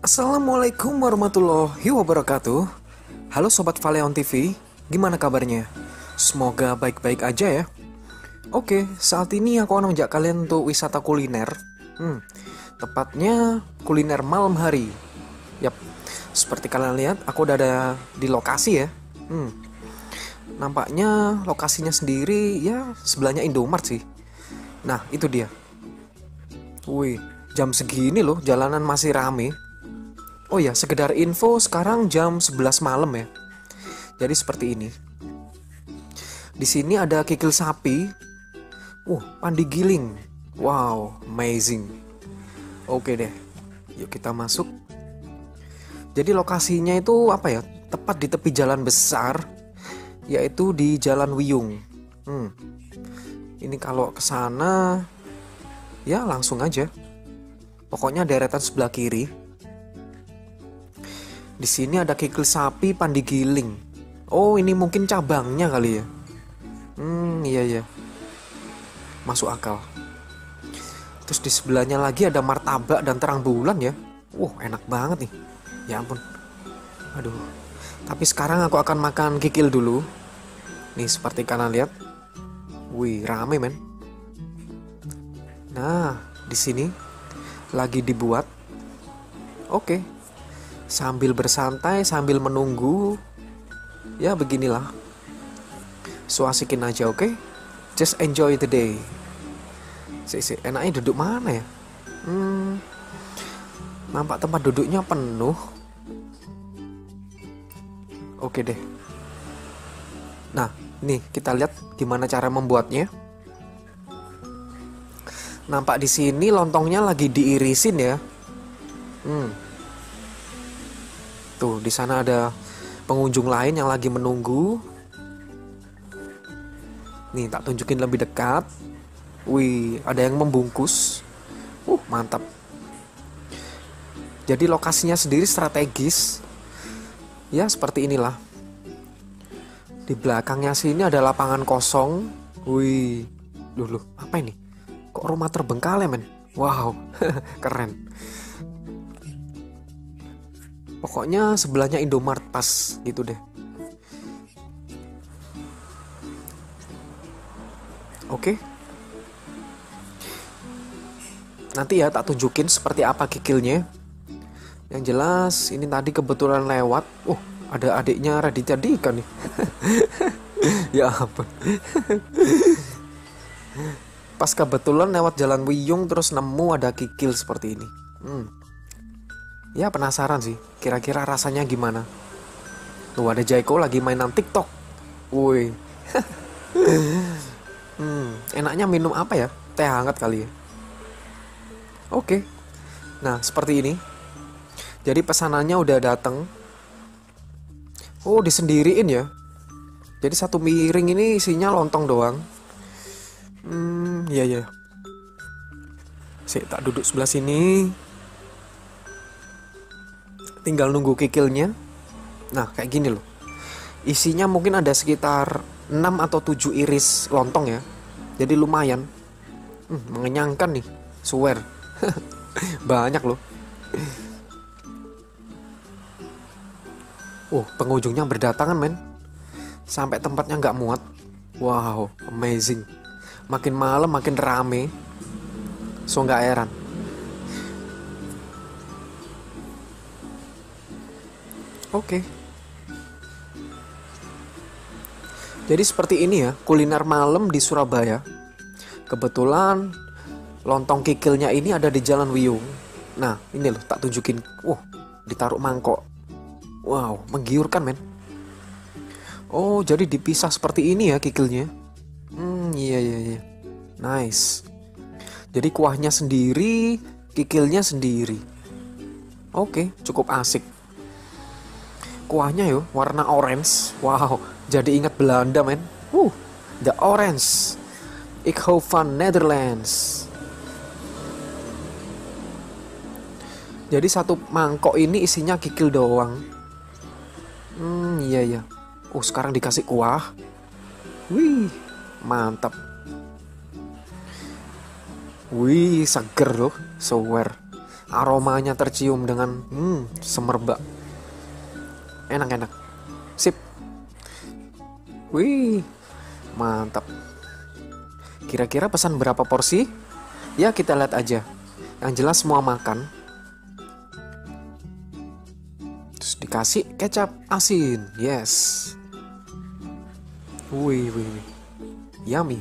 Assalamualaikum warahmatullahi wabarakatuh. Halo Sobat Valeon TV, gimana kabarnya? Semoga baik-baik aja ya. Oke, saat ini aku akan mengajak kalian untuk wisata kuliner. Hmm, Tepatnya kuliner malam hari. Yap, seperti kalian lihat aku udah ada di lokasi ya. Hmm, Nampaknya lokasinya sendiri ya sebelahnya Indomart sih Nah itu dia Wih, jam segini loh jalanan masih rame Oh ya, sekedar info sekarang jam 11 malam ya. Jadi seperti ini. Di sini ada kikil sapi. Uh, pandi giling. Wow, amazing. Oke deh. Yuk kita masuk. Jadi lokasinya itu apa ya? Tepat di tepi jalan besar yaitu di Jalan Wiyung. Hmm. Ini kalau ke sana ya langsung aja. Pokoknya deretan sebelah kiri. Di sini ada kikil sapi pandi giling. Oh, ini mungkin cabangnya kali ya. Hmm, iya iya. Masuk akal. Terus di sebelahnya lagi ada martabak dan terang bulan ya. Wah, enak banget nih. Ya ampun. Aduh. Tapi sekarang aku akan makan kikil dulu. Nih seperti kalian lihat. Wih, rame men. Nah, di sini lagi dibuat. Oke, sambil bersantai sambil menunggu ya beginilah suasikin aja oke just enjoy the day si, si enaknya duduk mana ya hmm, nampak tempat duduknya penuh oke deh nah nih kita lihat gimana cara membuatnya nampak di sini lontongnya lagi diirisin ya hmm Tuh, di sana ada pengunjung lain yang lagi menunggu. Nih, tak tunjukin lebih dekat. Wih, ada yang membungkus. Uh, mantap. Jadi lokasinya sendiri strategis. Ya, seperti inilah. Di belakangnya sini ada lapangan kosong. Wih, dulu apa ini? Kok rumah terbengkalai, men? Wow, keren. Pokoknya sebelahnya Indomart pas gitu deh. Oke. Nanti ya tak tunjukin seperti apa kikilnya. Yang jelas ini tadi kebetulan lewat. Oh, ada adiknya Raditya Dika nih. ya ampun. Pas kebetulan lewat jalan Wiyung terus nemu ada kikil seperti ini. Hmm. Ya penasaran sih, kira-kira rasanya gimana? Tuh ada Jaiko lagi mainan TikTok. Woi. hmm, enaknya minum apa ya? Teh hangat kali ya. Oke. Nah, seperti ini. Jadi pesanannya udah datang. Oh, disendiriin ya. Jadi satu miring ini isinya lontong doang. Hmm, iya ya. Saya tak duduk sebelah sini tinggal nunggu kikilnya nah kayak gini loh isinya mungkin ada sekitar 6 atau 7 iris lontong ya jadi lumayan hmm, mengenyangkan nih swear banyak loh Oh, pengunjungnya berdatangan men Sampai tempatnya nggak muat Wow, amazing Makin malam makin rame So nggak heran Oke. Jadi seperti ini ya, kuliner malam di Surabaya. Kebetulan lontong kikilnya ini ada di Jalan Wiyung. Nah, ini loh tak tunjukin. Wah, ditaruh mangkok. Wow, menggiurkan men. Oh, jadi dipisah seperti ini ya kikilnya. Hmm, iya iya iya. Nice. Jadi kuahnya sendiri, kikilnya sendiri. Oke, cukup asik kuahnya yo warna orange wow jadi ingat Belanda men uh the orange ik hou van Netherlands jadi satu mangkok ini isinya kikil doang hmm iya iya oh sekarang dikasih kuah wih Mantap. Wih, seger loh, swear. Aromanya tercium dengan hmm, semerbak. Enak-enak. Sip. Wih, mantap. Kira-kira pesan berapa porsi? Ya kita lihat aja. Yang jelas semua makan. Dikasih kecap asin. Yes. Wih, wih, wih. Yummy.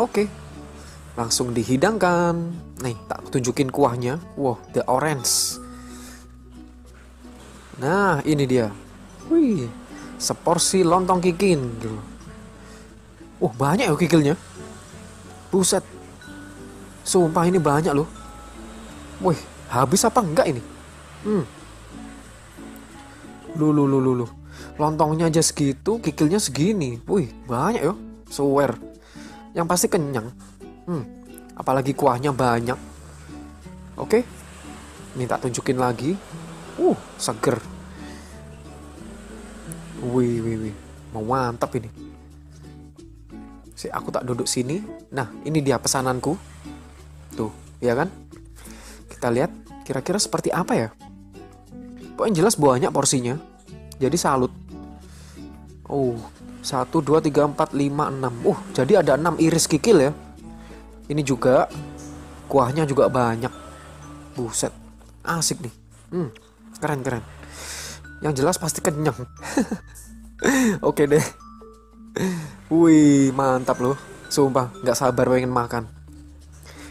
Oke. Langsung dihidangkan. Nih, tak tunjukin kuahnya. Wow, the orange. Nah, ini dia. Wih, seporsi lontong kikin. Uh, banyak ya kikilnya. Buset. Sumpah ini banyak loh. Wih, habis apa enggak ini? Hmm. Lu lu lu. Lontongnya aja segitu, kikilnya segini. Wih, banyak yo. Swear. Yang pasti kenyang. Hmm. Apalagi kuahnya banyak. Oke. Ini tak tunjukin lagi. Uh, seger. Wih, wih, wih. Mau mantap ini. Si aku tak duduk sini. Nah, ini dia pesananku. Tuh, ya kan? Kita lihat kira-kira seperti apa ya? Pokoknya jelas banyak porsinya. Jadi salut. Oh, 1 2 3 4 5 6. Uh, jadi ada 6 iris kikil ya. Ini juga kuahnya juga banyak. Buset. Asik nih. Hmm, keren keren. Yang jelas pasti kenyang. Oke deh. Wih, mantap loh. Sumpah, nggak sabar pengen makan.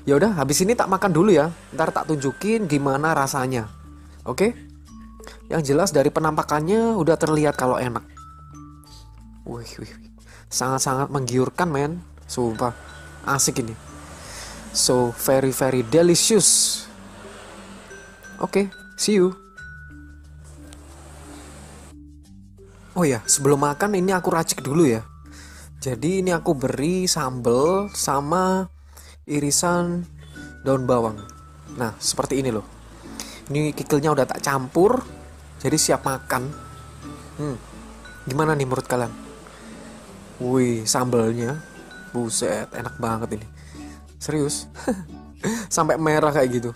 Ya udah, habis ini tak makan dulu ya. Ntar tak tunjukin gimana rasanya. Oke? Yang jelas dari penampakannya udah terlihat kalau enak. Wih, wih. Sangat-sangat menggiurkan, men. Sumpah, asik ini. So, very very delicious. Oke, see you. Oh ya, sebelum makan ini aku racik dulu ya. Jadi ini aku beri sambal sama irisan daun bawang. Nah, seperti ini loh. Ini kikilnya udah tak campur, jadi siap makan. Hmm, gimana nih menurut kalian? Wih, sambalnya, buset, enak banget ini. Serius, sampai merah kayak gitu.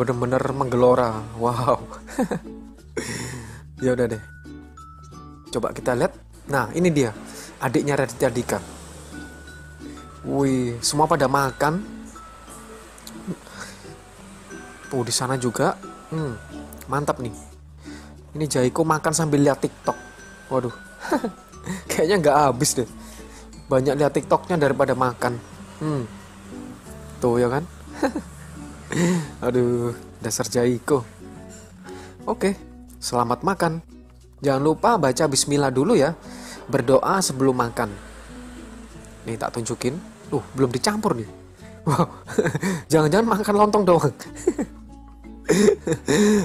Bener-bener menggelora. Wow. ya udah deh. Coba kita lihat. Nah, ini dia. Adiknya Raditya Dika. Wih, semua pada makan. Oh, di sana juga. Hmm, mantap nih. Ini Jaiko makan sambil lihat TikTok. Waduh. Kayaknya nggak habis deh. Banyak lihat TikToknya daripada makan. Hmm. Tuh ya kan? Aduh, dasar Jaiko. Oke, selamat makan. Jangan lupa baca bismillah dulu ya. Berdoa sebelum makan. Nih tak tunjukin. Tuh, belum dicampur nih. Wow. Jangan-jangan makan lontong doang.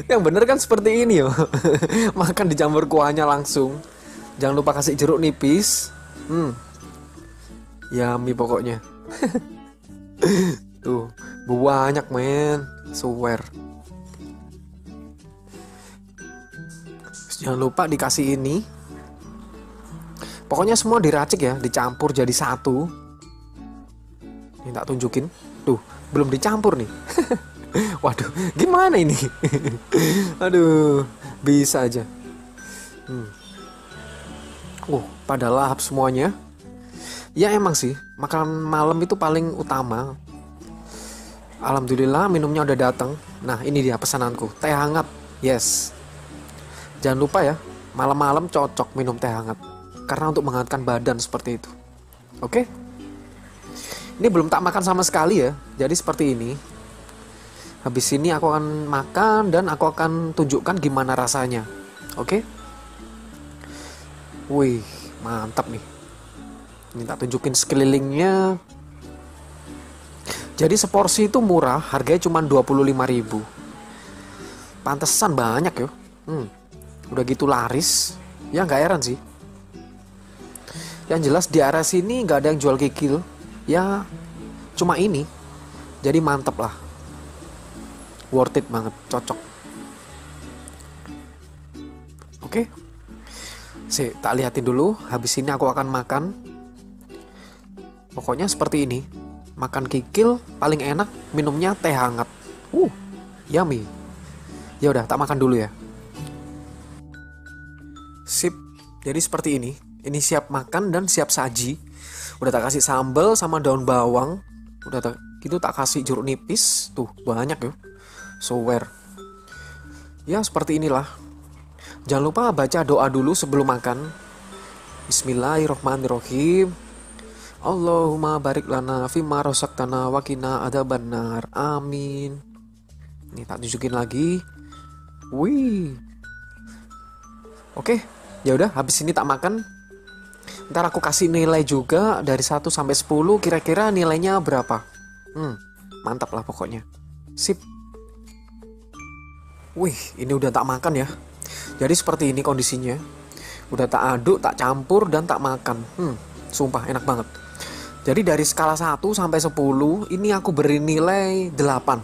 Yang bener kan seperti ini yo. makan dicampur kuahnya langsung. Jangan lupa kasih jeruk nipis. Hmm. Yummy pokoknya. Tuh, banyak men. Swear. Jangan lupa dikasih ini. Pokoknya semua diracik ya, dicampur jadi satu. Ini tak tunjukin. Tuh, belum dicampur nih. Waduh, gimana ini? Aduh, bisa aja. Hmm. Uh, pada lahap semuanya. Ya emang sih, makan malam itu paling utama. Alhamdulillah minumnya udah datang. Nah, ini dia pesananku, teh hangat. Yes. Jangan lupa ya, malam-malam cocok minum teh hangat. Karena untuk menghangatkan badan seperti itu. Oke? Ini belum tak makan sama sekali ya. Jadi seperti ini. Habis ini aku akan makan dan aku akan tunjukkan gimana rasanya. Oke? Wih, mantap nih. Ini tak tunjukin sekelilingnya. Jadi seporsi itu murah, harganya cuma 25.000. Pantesan banyak yo. Hmm. Udah gitu laris. Ya nggak heran sih. Yang jelas di area sini nggak ada yang jual kikil. Ya cuma ini. Jadi mantep lah. Worth it banget, cocok. Oke. Si, tak lihatin dulu. Habis ini aku akan makan. Pokoknya seperti ini. Makan kikil paling enak minumnya teh hangat. Uh, yummy. Ya udah, tak makan dulu ya. Sip. Jadi seperti ini. Ini siap makan dan siap saji. Udah tak kasih sambal sama daun bawang. Udah tak gitu tak kasih jeruk nipis. Tuh, banyak ya. So where? Ya, seperti inilah. Jangan lupa baca doa dulu sebelum makan. Bismillahirrohmanirrohim. Allahumma barik lana fima rosaktana wakina ada benar. Amin. Ini tak tunjukin lagi. Wih. Oke, ya udah habis ini tak makan. Ntar aku kasih nilai juga dari 1 sampai 10 kira-kira nilainya berapa. Hmm, mantap lah pokoknya. Sip. Wih, ini udah tak makan ya. Jadi seperti ini kondisinya. Udah tak aduk, tak campur, dan tak makan. Hmm, sumpah enak banget. Jadi dari skala 1 sampai 10, ini aku beri nilai 8.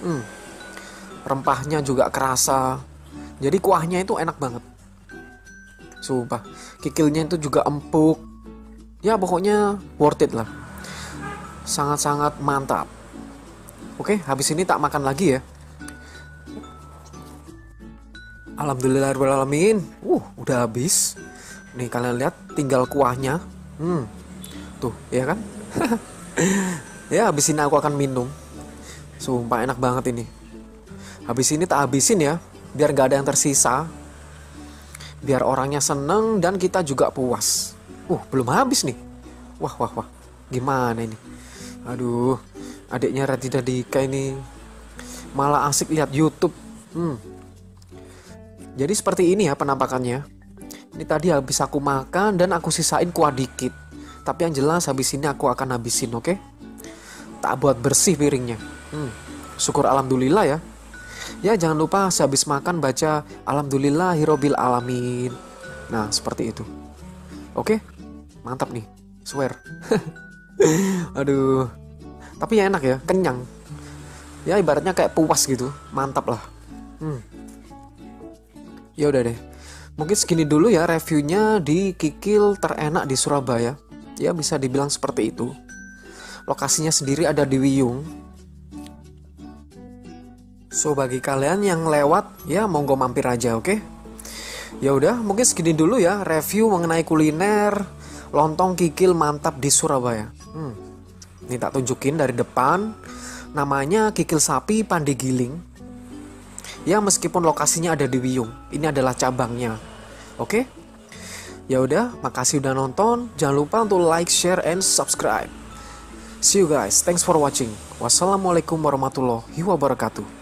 Hmm, rempahnya juga kerasa. Jadi kuahnya itu enak banget. Sumpah, kikilnya itu juga empuk. Ya pokoknya worth it lah. Sangat-sangat mantap. Oke, habis ini tak makan lagi ya. Alhamdulillahirrahmanirrahim. Uh, udah habis. Nih kalian lihat tinggal kuahnya. Hmm. Tuh, ya kan? ya habis ini aku akan minum. Sumpah enak banget ini. Habis ini tak habisin ya, biar gak ada yang tersisa. Biar orangnya seneng dan kita juga puas. Uh, belum habis nih. Wah, wah, wah. Gimana ini? Aduh, adiknya Radita Dika ini malah asik lihat YouTube. Hmm, jadi seperti ini ya penampakannya. Ini tadi habis aku makan dan aku sisain kuah dikit. Tapi yang jelas habis ini aku akan habisin, oke? Okay? Tak buat bersih piringnya. Hmm, syukur alhamdulillah ya. Ya jangan lupa sehabis makan baca alhamdulillah hirobil alamin. Nah seperti itu. Oke, mantap nih, swear. Aduh, tapi ya enak ya, kenyang. Ya ibaratnya kayak puas gitu, mantap lah. Hmm. Ya udah deh. Mungkin segini dulu ya reviewnya di Kikil terenak di Surabaya. Ya bisa dibilang seperti itu. Lokasinya sendiri ada di Wiyung. So bagi kalian yang lewat ya monggo mampir aja oke. Okay? Ya udah mungkin segini dulu ya review mengenai kuliner lontong kikil mantap di Surabaya. Hmm. Ini tak tunjukin dari depan. Namanya kikil sapi Pandegiling Ya meskipun lokasinya ada di Wiyung, ini adalah cabangnya. Oke? Ya udah, makasih udah nonton. Jangan lupa untuk like, share, and subscribe. See you guys. Thanks for watching. Wassalamualaikum warahmatullahi wabarakatuh.